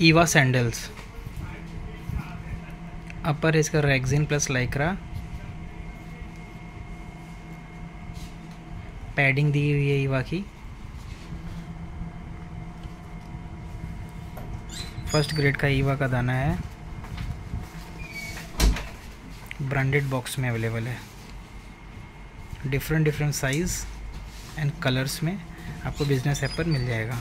Eva sandals upper इसका rexine plus Lycra padding दी हुई है ईवा की. फ़र्स्ट ग्रेड का ईवा का दाना है. ब्रांडेड बॉक्स में अवेलेबल है. Different different size and colours में आपको बिज़नेस ऐप पर मिल जाएगा.